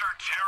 Sir 2.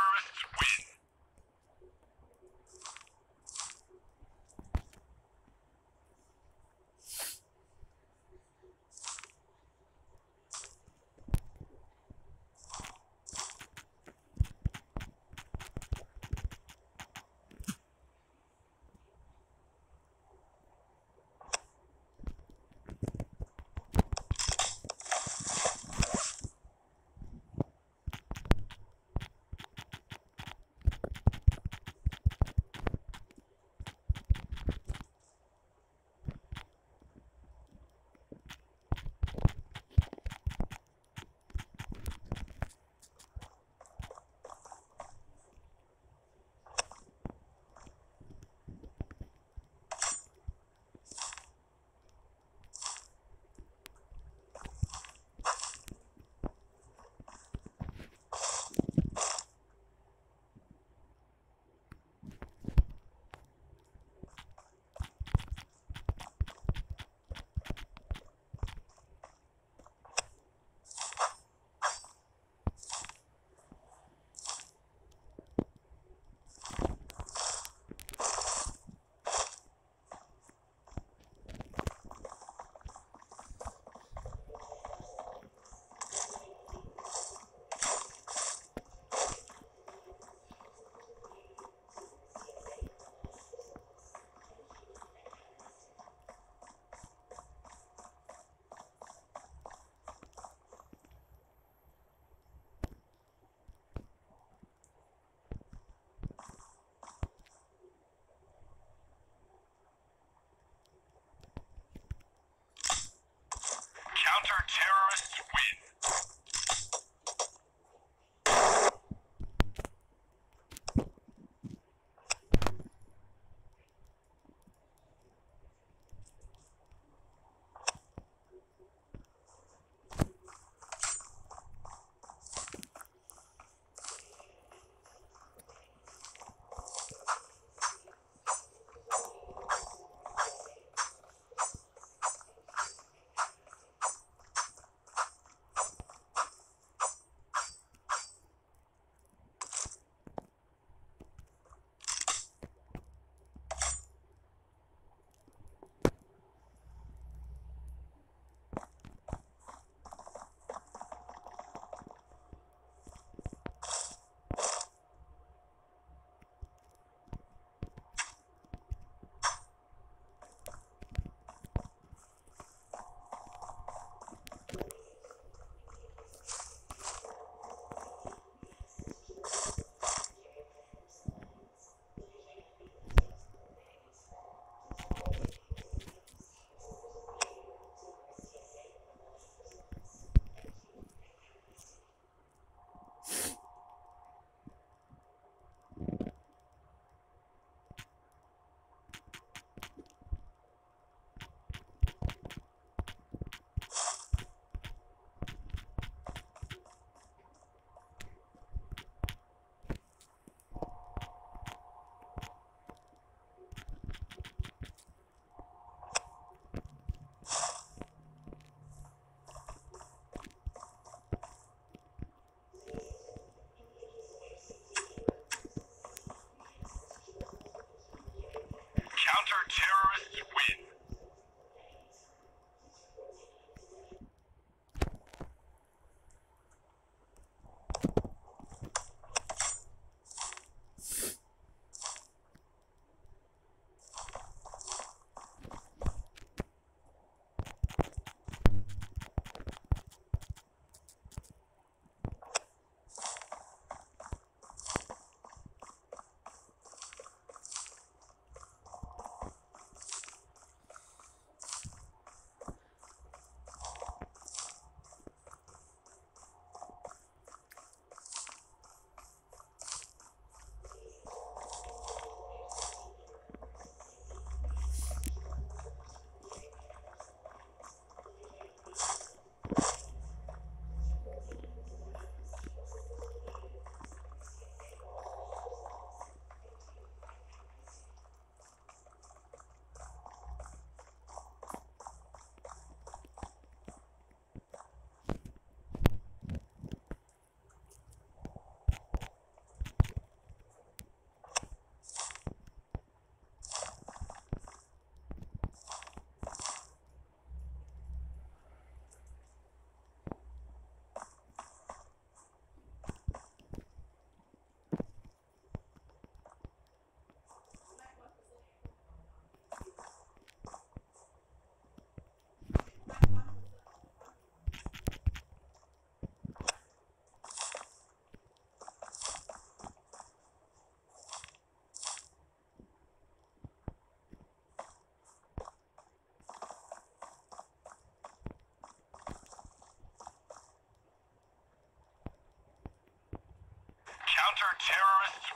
Counter-terrorists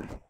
win.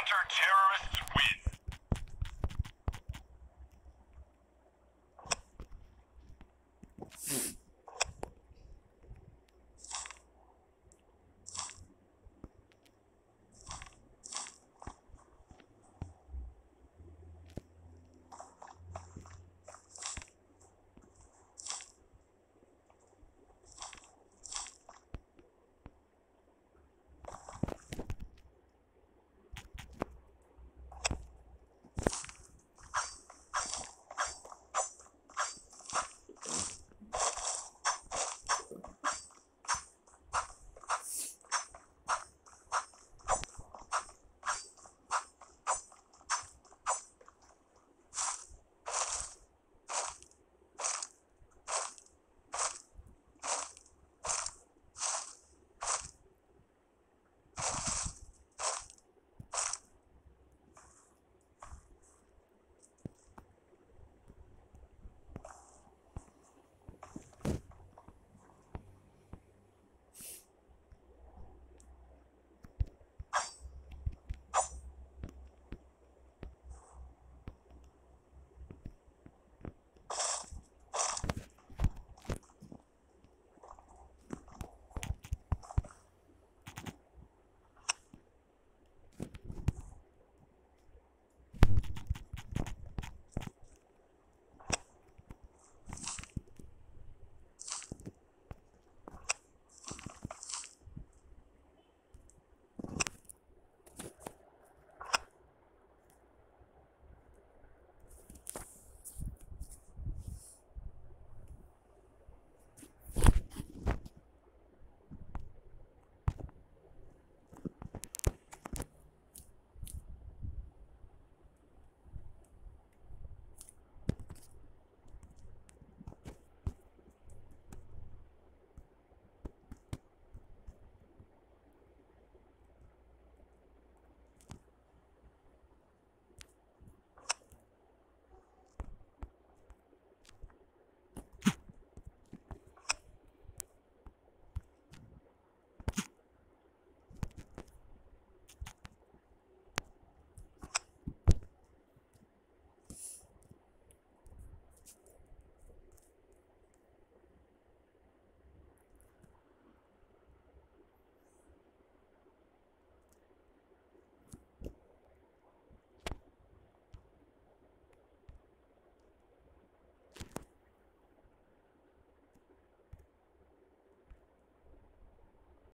Counter-terrorist